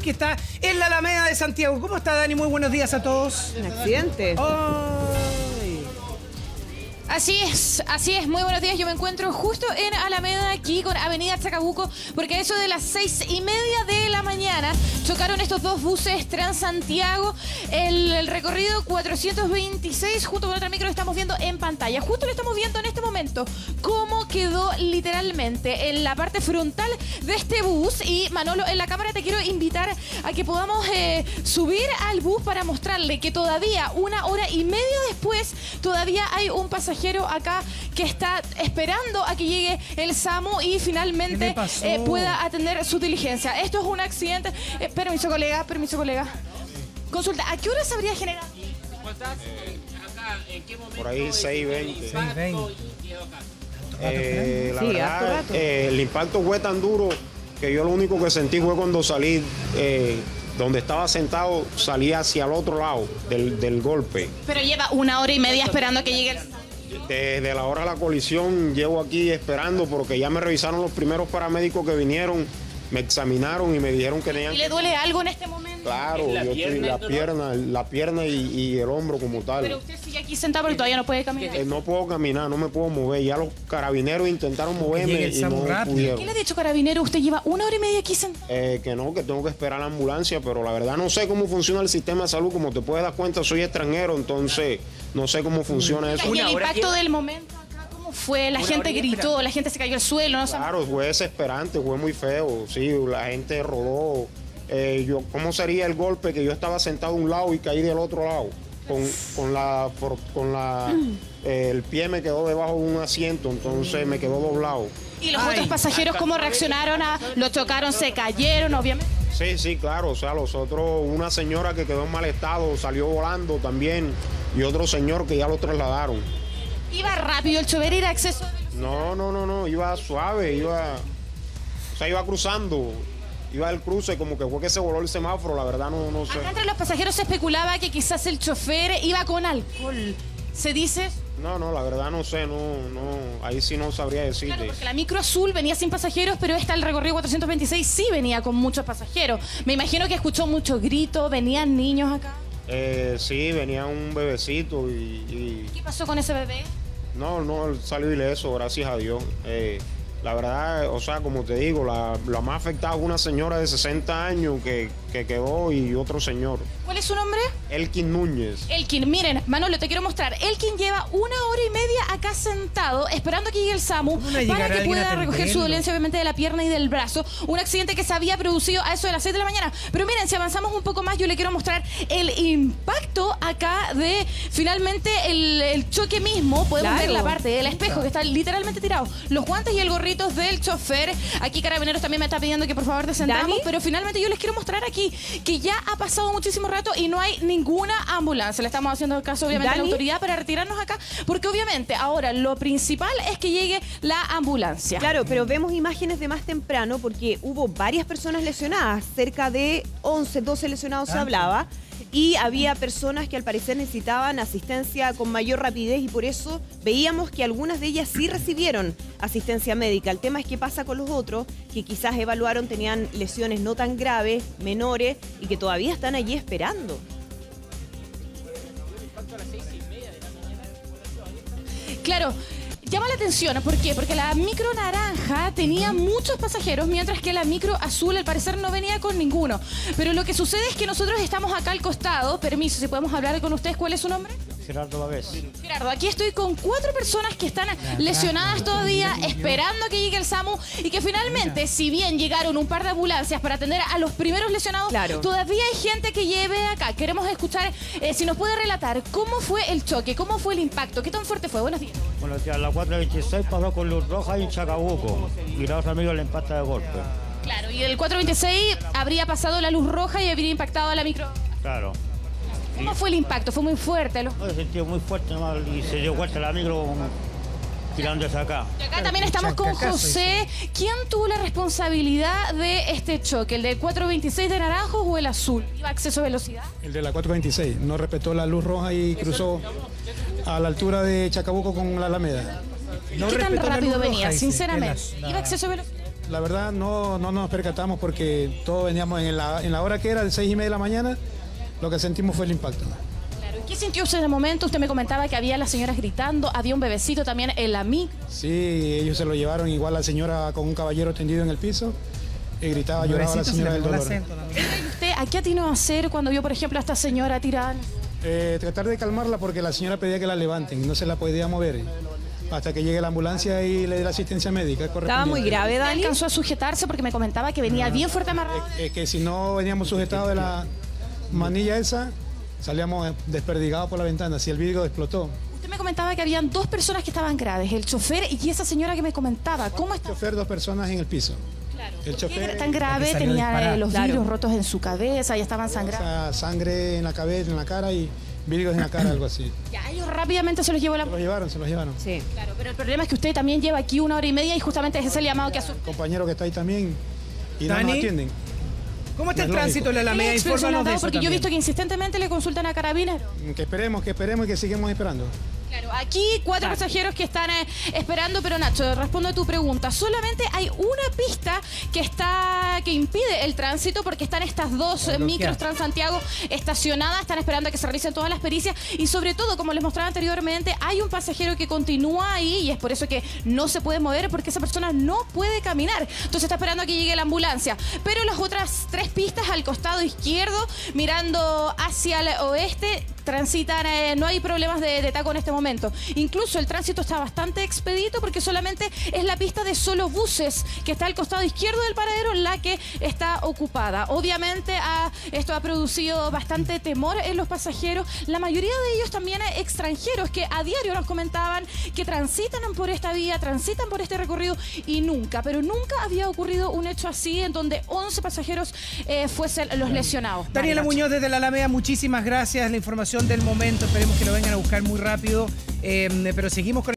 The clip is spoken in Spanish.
Santiago, que está en la Alameda de Santiago. ¿Cómo está, Dani? Muy buenos días a todos. Un accidente. Ay. Así es, así es. Muy buenos días. Yo me encuentro justo en Alameda, aquí con Avenida Chacabuco, porque a eso de las seis y media de la mañana chocaron estos dos buses Transantiago. El, el recorrido 426, junto con otra micro que estamos viendo en pantalla. Justo lo estamos viendo en este momento, cómo quedó literalmente en la parte frontal de este bus. Y Manolo, en la cámara te quiero invitar a que podamos eh, subir al bus para mostrarle que todavía una hora y media después, todavía hay un pasajero acá que está esperando a que llegue el SAMU y ¿Qué finalmente eh, pueda atender su diligencia. Esto es un accidente. Eh, permiso, colega, permiso, colega. Consulta, ¿a qué hora se habría generado? Por ahí 6.20. 6:20. Eh, la Sí, verdad, rato. eh, el impacto fue tan duro que yo lo único que sentí fue cuando salí, eh, donde estaba sentado, salí hacia el otro lado del, del golpe. Pero lleva una hora y media esperando a que llegue el Desde la hora de la colisión llevo aquí esperando porque ya me revisaron los primeros paramédicos que vinieron, me examinaron y me dijeron que tenían... ¿Y le duele algo en este momento? Claro, yo estoy- la pierna, la pierna y, y el hombro como tal. Pero usted sigue aquí sentado porque todavía no puede caminar. Eh, no puedo caminar, no me puedo mover. Ya los carabineros intentaron moverme y no rápido. pudieron. ¿Qué le ha dicho carabinero? Usted lleva una hora y media aquí sentado. Eh, que no, que tengo que esperar la ambulancia, pero la verdad no sé cómo funciona el sistema de salud. Como te puedes dar cuenta, soy extranjero, entonces no sé cómo funciona eso. ¿Y el impacto del momento cómo fue? La gente gritó, la gente se cayó al suelo, no. Claro, fue desesperante, fue muy feo. Sí, la gente rodó. Eh, yo, ¿Cómo sería el golpe que yo estaba sentado a un lado y caí del otro lado? Con, con la, por- con la, eh, el pie me quedó debajo de un asiento, entonces me quedó doblado. ¿Y los Ay. otros pasajeros cómo reaccionaron? A, ¿Lo chocaron? ¿Se cayeron? Obviamente. Sí, sí, claro. O sea, los otros, una señora que quedó en mal estado salió volando también y otro señor que ya lo trasladaron. Iba rápido el chofer era exceso de velocidad. No, no, no, no, iba suave, iba, o sea, iba cruzando, iba al cruce, como que fue que se voló el semáforo, la verdad no, no sé. Acá entre los pasajeros se especulaba que quizás el chofer iba con alcohol. ¿Se dice? No, no, la verdad no sé, no, no, ahí sí no sabría Claro, decirte. porque la micro azul venía sin pasajeros, pero esta, el recorrido 426, sí venía con muchos pasajeros. Me imagino que escuchó muchos gritos, venían niños acá. Eh, sí, venía un bebecito y, y- ¿Qué pasó con ese bebé? No, no, salió ileso, gracias a Dios. Eh, la verdad, o sea, como te digo, la, la más afectada fue una señora de 60 años que, que quedó y otro señor, ¿Cuál es su nombre? Elkin Núñez. Elkin, miren, Manolo, te quiero mostrar. Elkin lleva una hora y media acá sentado, esperando que llegue el SAMU ¿Cómo no para que pueda recoger su dolencia, obviamente, de la pierna y del brazo. Un accidente que se había producido a eso de las 6 de la mañana. Pero miren, si avanzamos un poco más, yo le quiero mostrar el impacto acá de finalmente el, el choque mismo. Podemos Claro. ver la parte del espejo que está literalmente tirado. Los guantes y el gorrito del chofer. Aquí Carabineros también me está pidiendo que por favor descendamos. ¿Dani? Pero finalmente yo les quiero mostrar aquí que ya ha pasado muchísimo rato y no hay ninguna ambulancia. Le estamos haciendo caso, obviamente, a la ¿Dani? autoridad para retirarnos acá, porque obviamente ahora lo principal es que llegue la ambulancia. Claro, pero vemos imágenes de más temprano porque hubo varias personas lesionadas, cerca de 11, 12 lesionados se Tanto. hablaba, y había personas que al parecer necesitaban asistencia con mayor rapidez y por eso veíamos que algunas de ellas sí recibieron asistencia médica. El tema es qué pasa con los otros, que quizás evaluaron tenían lesiones no tan graves, menores, y que todavía están allí esperando. Claro. Llama la atención, ¿por qué? Porque la micro naranja tenía muchos pasajeros, mientras que la micro azul al parecer no venía con ninguno. Pero lo que sucede es que nosotros estamos acá al costado, permiso, si podemos hablar con ustedes, ¿cuál es su nombre? Gerardo Babés. Aquí estoy con cuatro personas que están lesionadas todavía, esperando a que llegue el SAMU y que finalmente, si bien llegaron un par de ambulancias para atender a los primeros lesionados, Claro. todavía hay gente que lleve acá. Queremos escuchar eh, si nos puede relatar cómo fue el choque, cómo fue el impacto, qué tan fuerte fue. Buenos días. Bueno, a la 426 pasó con luz roja y en Chacabuco. Y la otra amiga le empata de golpe. Claro, y el 426 habría pasado la luz roja y habría impactado a la micro. Claro. ¿Cómo fue el impacto? Fue muy fuerte. lo- No, se sintió muy fuerte nomás y se dio vuelta la micro tirándose acá. Y acá también estamos con José. ¿Quién tuvo la responsabilidad de este choque? ¿El del 426 de naranjos o el azul? ¿Iba a exceso de velocidad? El de la 426. No respetó la luz roja y cruzó a la altura de Chacabuco con la Alameda. No ¿Qué tan rápido venía? Sinceramente. ¿Iba a exceso de velocidad? la verdad no, no nos percatamos porque todos veníamos en la, en la hora que era, de seis y media de la mañana, lo que sentimos fue el impacto. Claro. ¿Qué sintió usted en el momento? Usted me comentaba que había las señoras gritando, había un bebecito también en la mí. Sí, ellos se lo llevaron igual la señora con un caballero tendido en el piso y gritaba, lloraba la se señora del el dolor. acento también. ¿Usted a qué atinó a hacer cuando vio, por ejemplo, a esta señora tirada? Eh, tratar de calmarla porque la señora pedía que la levanten, no se la podía mover hasta que llegue la ambulancia y le dé la asistencia médica. Estaba muy grave, Dani. Alcanzó a sujetarse porque me comentaba que venía bien fuerte amarrado. Es que si no veníamos sujetados de la manilla esa, salíamos desperdigados por la ventana, si el vidrio explotó. Usted me comentaba que habían dos personas que estaban graves, el chofer y esa señora que me comentaba. ¿Cómo está? chofer, dos personas en el piso. El ¿Qué chofer, tan grave? Tenía eh, los Claro. vidrios rotos en su cabeza, ya estaban o sangrando. sea, sangre en la cabeza, en la cara y vidrios en la cara, algo así. Ya ellos rápidamente se los llevó la Se los llevaron, se los llevaron. Sí. Claro, pero el problema es que usted también lleva aquí una hora y media y justamente ese es el llamado que hace. El compañero que está ahí también y no nos atienden. ¿Cómo está el tránsito en la ¿Qué Alameda? Infórmanos de eso Porque yo he visto también. que insistentemente le consultan a carabineros. Que esperemos, que esperemos y que sigamos esperando. Claro, aquí cuatro pasajeros que están eh, esperando, pero Nacho, respondo a tu pregunta. Solamente hay una pista que está que impide el tránsito porque están estas dos eh, micros Transantiago estacionadas, están esperando a que se realicen todas las pericias y sobre todo, como les mostraba anteriormente, hay un pasajero que continúa ahí y es por eso que no se puede mover porque esa persona no puede caminar. Entonces está esperando a que llegue la ambulancia. Pero las otras tres pistas al costado izquierdo, mirando hacia el oeste, transitan, eh, no hay problemas de, de taco en este momento. Incluso el tránsito está bastante expedito porque solamente es la pista de solo buses que está al costado izquierdo del paradero la que está ocupada. Obviamente ha- esto ha producido bastante temor en los pasajeros, la mayoría de ellos también extranjeros que a diario nos comentaban que transitan por esta vía, transitan por este recorrido y nunca, pero nunca había ocurrido un hecho así en donde 11 pasajeros eh, fuesen los lesionados. Daniela. Muñoz desde la Alameda, muchísimas gracias. La del momento, esperemos que lo vengan a buscar muy rápido. Eh, pero seguimos con